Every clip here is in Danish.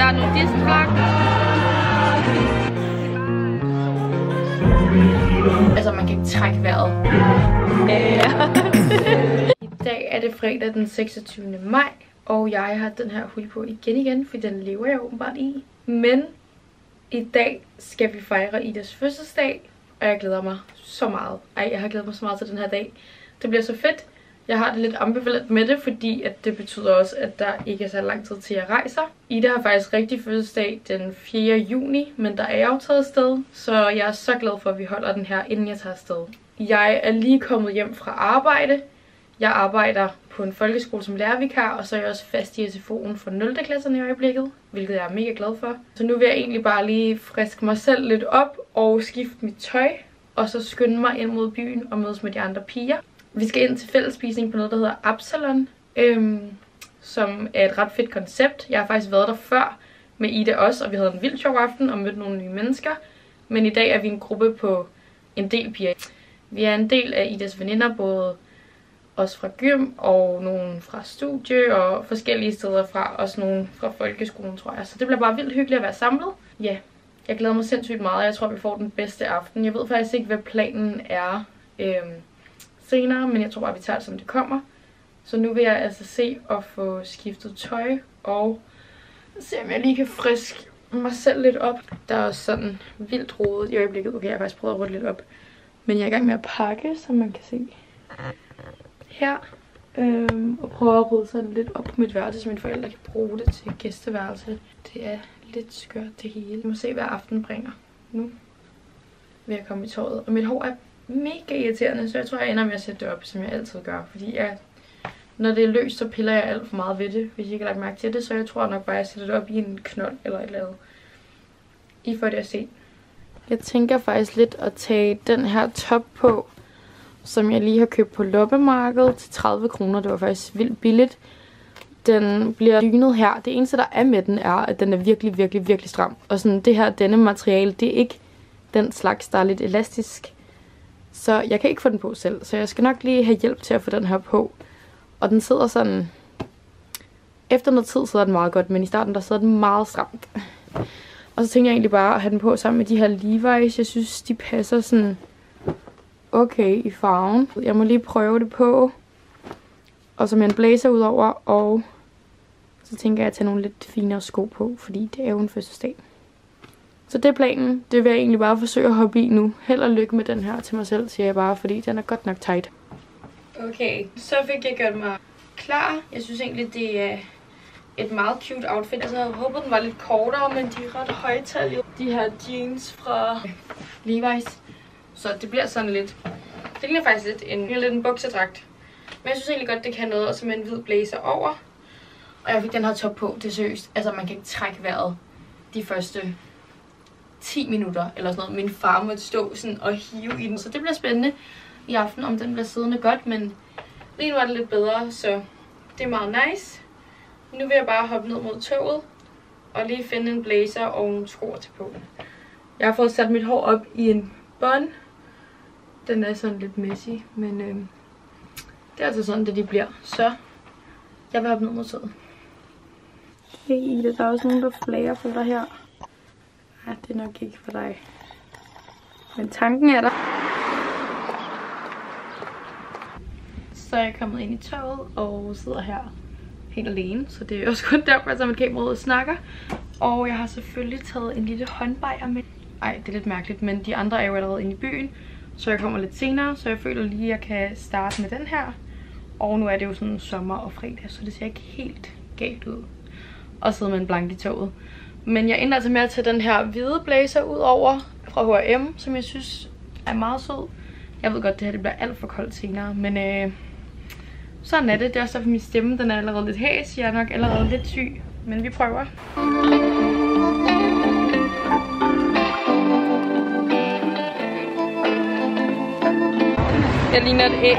Der er nudistflag. Altså, man kan ikke trække vejret. I dag er det fredag den 26. maj, og jeg har den her hue på igen igen, for den lever jeg åbenbart i. Men i dag skal vi fejre Idas fødselsdag, og jeg glæder mig så meget. Ej, jeg har glædet mig så meget til den her dag. Det bliver så fedt. Jeg har det lidt ambivalent med det, fordi at det betyder også, at der ikke er så lang tid til, at jeg rejser. Ida har faktisk rigtig fødselsdag den 4. juni, men der er jeg jo taget afsted, så jeg er så glad for, at vi holder den her, inden jeg tager afsted. Jeg er lige kommet hjem fra arbejde. Jeg arbejder på en folkeskole som lærervikar, og så er jeg også fast i SFO'en for 0. klasserne i øjeblikket, hvilket jeg er mega glad for. Så nu vil jeg egentlig bare lige friske mig selv lidt op og skifte mit tøj, og så skynde mig ind mod byen og mødes med de andre piger. Vi skal ind til fællesspisning på noget, der hedder Absalon, øhm, som er et ret fedt koncept. Jeg har faktisk været der før med Ida også, og vi havde en vild sjov aften og mødte nogle nye mennesker. Men i dag er vi en gruppe på en del piger. Vi er en del af Idas veninder, både os fra gym og nogle fra studie og forskellige steder fra. Også nogle fra folkeskolen, tror jeg. Så det bliver bare vildt hyggeligt at være samlet. Ja, jeg glæder mig sindssygt meget. Jeg tror, vi får den bedste aften. Jeg ved faktisk ikke, hvad planen er øhm, senere, men jeg tror bare, vi tager det, som det kommer. Så nu vil jeg altså se at få skiftet tøj og se, om jeg lige kan friske mig selv lidt op. Der er også sådan vildt rodet i øjeblikket. Okay, jeg har faktisk prøvet at rydde lidt op. Men jeg er i gang med at pakke, som man kan se her. Øhm, og prøve at rydde sådan lidt op på mit værelse, så mine forældre kan bruge det til gæsteværelse. Det er lidt skørt det hele. Vi må se, hvad aften bringer. Nu vil jeg komme i tøjet. Og mit hår er mega irriterende, så jeg tror, jeg ender med at sætte det op, som jeg altid gør. Fordi jeg, når det er løst, så piller jeg alt for meget ved det, hvis jeg ikke har lagt mærke til det. Så jeg tror nok bare, at jeg sætter det op i en knold eller et eller andet. I får det at se. Jeg tænker faktisk lidt at tage den her top på, som jeg lige har købt på loppemarkedet til 30 kroner. Det var faktisk vildt billigt. Den bliver dynet her. Det eneste, der er med den, er, at den er virkelig, virkelig, virkelig stram. Og sådan det her, denne materiale, det er ikke den slags, der er lidt elastisk. Så jeg kan ikke få den på selv. Så jeg skal nok lige have hjælp til at få den her på. Og den sidder sådan... Efter noget tid sidder den meget godt, men i starten der sidder den meget stramt. Og så tænker jeg egentlig bare at have den på sammen med de her Levi's. Jeg synes, de passer sådan okay i farven. Jeg må lige prøve det på. Og så med en blazer ud over, og så tænker jeg at tage nogle lidt finere sko på, fordi det er jo en fødselsdag. Så det er planen. Det vil jeg egentlig bare forsøge at hoppe i nu. Held og lykke med den her til mig selv, siger jeg bare, fordi den er godt nok tight. Okay, så fik jeg gjort mig klar. Jeg synes egentlig, det er et meget cute outfit. Altså, jeg havde håbet, den var lidt kortere, men de er ret højtalige. De her jeans fra Levi's. Så det bliver sådan lidt... Det ligner faktisk lidt en, lidt en buksedragt. Men jeg synes egentlig godt, det kan noget, også med en hvid blazer over. Og jeg fik den her top på, det er seriøst. Altså, man kan ikke trække vejret de første 10 minutter, eller sådan noget. Min far måtte stå sådan og hive i den. Så det bliver spændende i aften, om den bliver siddende godt. Men lige nu er det lidt bedre, så det er meget nice. Nu vil jeg bare hoppe ned mod toget, og lige finde en blazer og nogle sko til på. Jeg har fået sat mit hår op i en bun. Den er sådan lidt messy, men øh, det er altså sådan, det de bliver. Så jeg vil hoppe ned mod toget. Hey Ida, der er også nogen, der flager for dig her. Nej, det er nok ikke for dig. Men tanken er der. Så er jeg kommet ind i toget og sidder her helt alene. Så det er også kun derfor, at jeg mit kamera og snakker. Og jeg har selvfølgelig taget en lille håndbejer med. Ej, det er lidt mærkeligt, men de andre er jo allerede inde i byen. Så jeg kommer lidt senere, så jeg føler lige, at jeg kan starte med den her. Og nu er det jo sådan sommer og fredag, så det ser ikke helt galt ud. Og sidde med en blank i toget. Men jeg ender altså med at tage den her hvide blazer ud over fra H&M, som jeg synes er meget sød. Jeg ved godt, det her det bliver alt for koldt senere, men øh, sådan er det. Det er også derfor, min stemme den er allerede lidt hæs. Jeg er nok allerede lidt syg, men vi prøver. Jeg ligner et æg.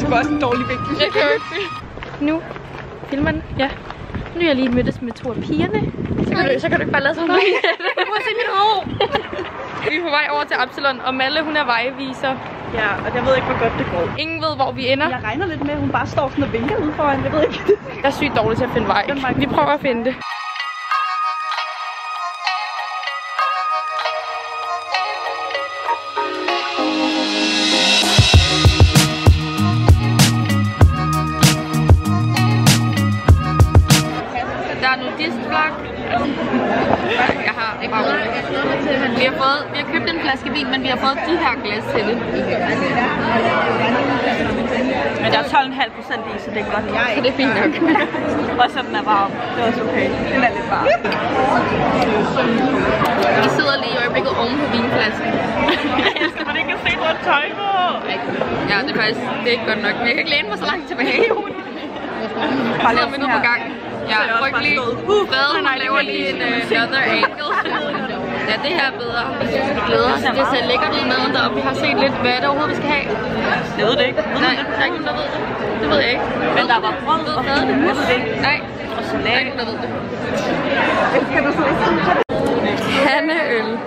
Det var også en dårlig vinkel. Jeg kan jo ikke Nu filmer den, ja. Nu er jeg lige mødtes med to af pigerne. Så kan, du, så kan du ikke bare lade sådan noget. Prøv at se mit hår. vi er på vej over til Absalon, og Malle hun er vejviser. Ja, og jeg ved ikke, hvor godt det går. Ingen ved, hvor vi ender. Jeg regner lidt med, at hun bare står sådan og vinker ude foran. Jeg ved ikke. Jeg er sygt dårlig til at finde vej. Vi prøver at finde det. Der nudistvlog. Jeg har ikke bare vi har, fået, vi har købt en flaske vin, men vi har fået de her glas til det. Men der er 12,5 procent i, så det er godt. Så det er fint nok. Og så den er varm. Det er også okay. Den er lidt varm. Vi sidder lige i øjeblikket oven på vinflasken. Jeg elsker, man ikke kan se noget tøj på. Ja, det er faktisk det er ikke godt nok. Men jeg kan ikke læne mig så langt tilbage. Bare Sidder lidt minutter på gang. Ja, jeg ryk lige. Uh, Frede, hun laver lige en uh, another angle. Ja, det her er bedre. Vi glæder os. Det ser lækkert ud maden deroppe. Vi har set lidt, hvad det overhovedet, vi skal have. Jeg ved det ikke. Ved Nej, der er ikke nogen, der ved det. Det ved jeg ikke. Men der var brød og Frede det? Ved det? Nej, Og der er ikke nogen, der ved det. Hanneøl.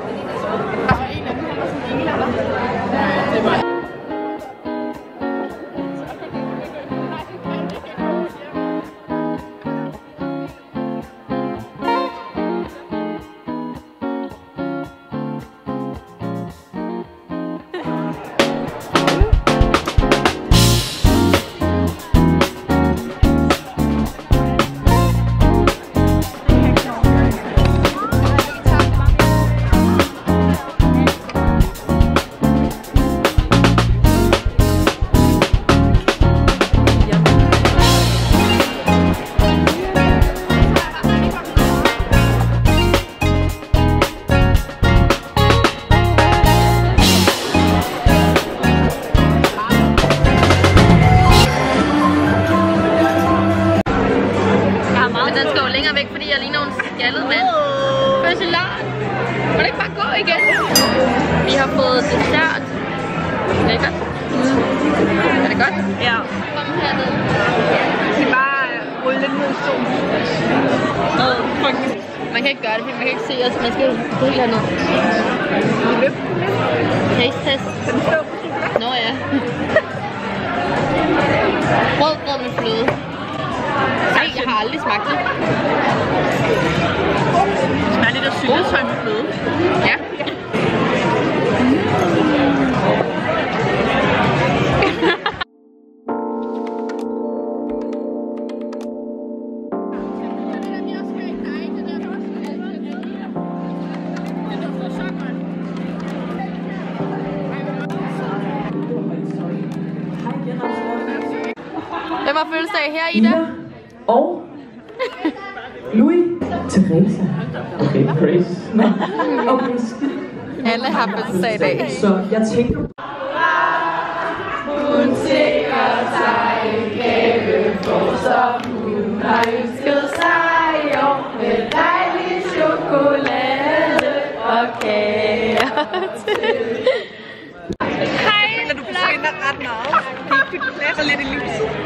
Ja. Kom herned. Vi skal bare rulle lidt ned i. Noget frygt. Man kan ikke gøre det, fordi man kan ikke se os. Man skal helt herned. Taste test. Kan den stå på cykler? Nå ja. Rødgrød med fløde. Nej, jeg har aldrig smagt det. Det smager lidt af syltetøj med fløde. Ja. Okay, skide. Alle har fødselsdag i dag. Så jeg tænker, Hej, Eller du forsvinder ret meget. Helt fik plads og lidt i lyset.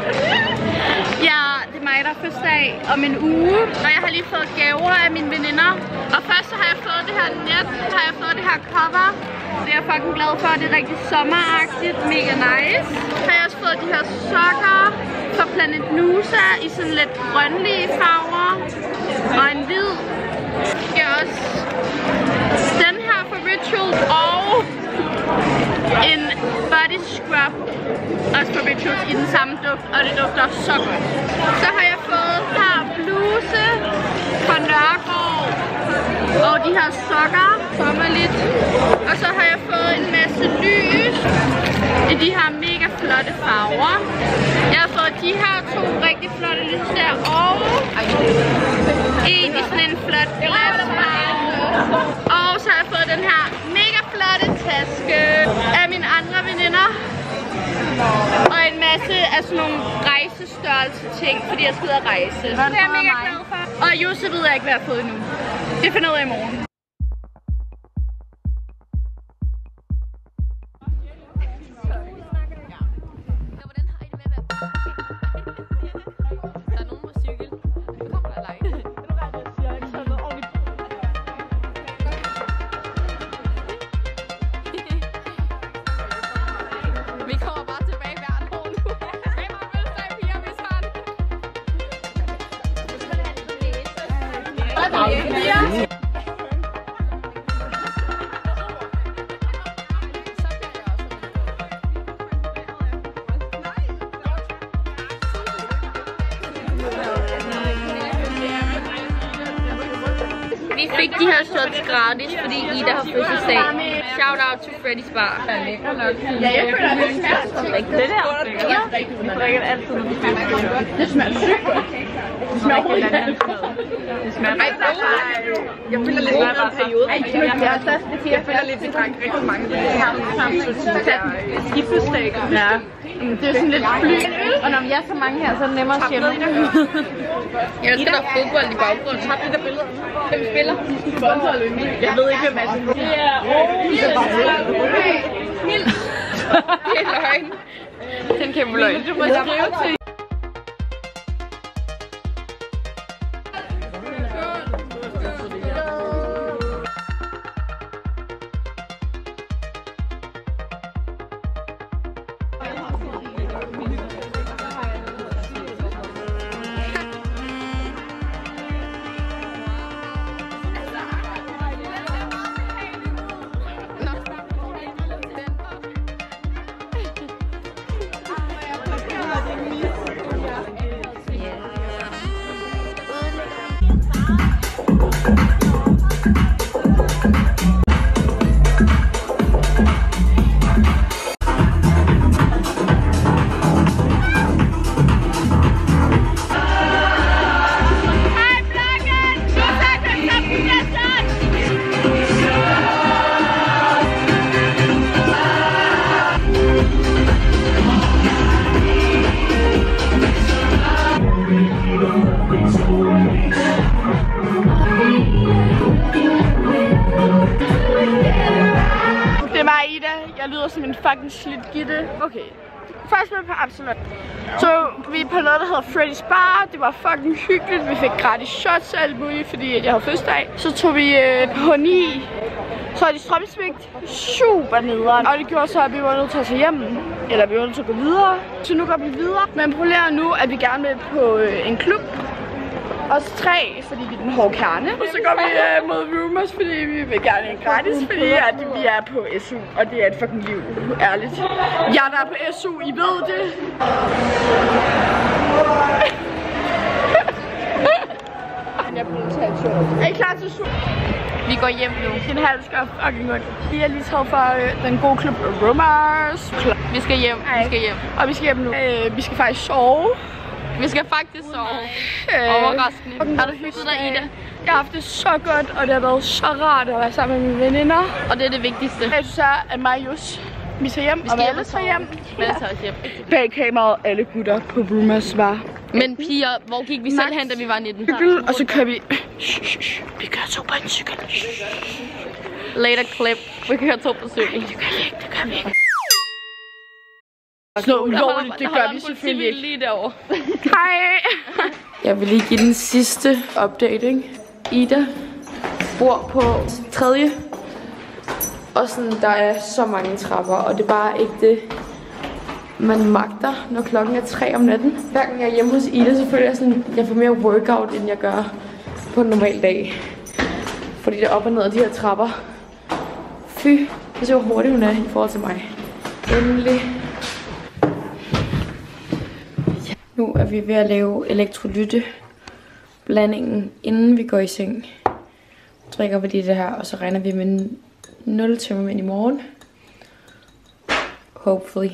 Det mig, der fødselsdag om en uge, og jeg har lige fået gaver af mine veninder. Og først så har jeg fået det her net, så har jeg fået det her cover. Det er jeg fucking glad for, det er rigtig sommeragtigt, mega nice. Så har jeg også fået de her sokker fra Planet Nusa i sådan lidt grønlige farver. Og en hvid. Jeg har også den her fra Ritual og en body scrub også på Rituals i den samme duft, og det dufter så godt. Så har jeg fået her bluse fra Nørgaard, og de her sokker, sommerligt. Og så har jeg fået en masse lys i de her mega flotte farver. Jeg har fået de her to rigtig flotte lys der, og en i sådan en flot glasfarve. Og så har jeg fået den her mega flotte taske af mine andre veninder. Og en masse af sådan nogle rejsestørrelse ting, fordi jeg skal ud og rejse. Så det er jeg mega glad for. Og Jose ved jeg ikke, hvad jeg har fået endnu. Det finder her shots gratis, fordi Ida har fødselsdag. Shout out to Freddy's Bar. Ja, jeg føler, det smager Det der? Ja. Vi drikker altid, når vi spiser. Det smager sygt. Det smager overhovedet Det smager Ej, Jeg føler lidt, er en periode. Jeg er først det Jeg føler lidt, vi drak rigtig mange. Det her skiftestek. Ja. Det er sådan lidt fly. Og når vi er så mange her, så er det nemmere at sjældne. Jeg elsker, der er fodbold i baggrunden. Har det billede? Hvem spiller? Jeg ved ikke, hvem er det. Det er Det er løgn. Det er en kæmpe løgn. Du må skrive til Det mig, Ida. Jeg lyder som en fucking slidt gitte. Okay. Først med på Absolut. Så vi er på noget, der hedder Freddy's Bar. Det var fucking hyggeligt. Vi fik gratis shots og alt muligt, fordi jeg havde fødselsdag. Så tog vi øh, på 9. Så er de strømsvigt. Super nederen. Og det gjorde så, at vi var nødt til at tage hjem. Eller vi var nødt til at gå videre. Så nu går vi videre. Men problemet nu, at vi gerne vil på øh, en klub. Os tre, fordi vi er den hårde kerne. Og så går vi uh, mod Rumors, fordi vi vil gerne have gratis, fordi at vi er på SU, og det er et fucking liv, ærligt. Jeg der er på SU, I ved det. Jeg bliver til at Er I klar til SU? Vi går hjem nu. Din hals gør fucking godt. Vi er lige taget for øh, den gode klub Rumors. Vi skal hjem. Vi skal hjem. Og vi skal hjem nu. Øh, vi skal faktisk sove. Vi skal faktisk sove. Øh, Overraskende. Har du hygget dig, Ida? Jeg har haft det så godt, og det har været så rart at være sammen med mine veninder. Og det er det vigtigste. Jeg synes er, at mig og Jus, vi tager hjem, Vi og skal hjem alle og tager hjem. Så også hjem. Bag kameraet, alle gutter på Rumors var Men piger, hvor gik vi selv hen, da vi var 19? cykel, og så kører vi... Vi kører to på en cykel. Later clip. Vi kører to på cykel. Det gør vi ikke, det gør vi ikke. Sådan noget ulovligt, det gør vi selvfølgelig ikke. lige derovre. Hej! Jeg vil lige give den sidste update, ikke? Ida bor på tredje. Og sådan, der er så mange trapper, og det er bare ikke det, man magter, når klokken er 3 om natten. Hver gang jeg er hjemme hos Ida, så føler jeg sådan, jeg får mere workout, end jeg gør på en normal dag. Fordi det er op og ned af de her trapper. Fy, jeg ser hvor hurtig hun er i forhold til mig. Endelig. Nu er vi ved at lave elektrolytte blandingen, inden vi går i seng. Drikker vi lige det her, og så regner vi med 0 tømmermænd i morgen. Hopefully.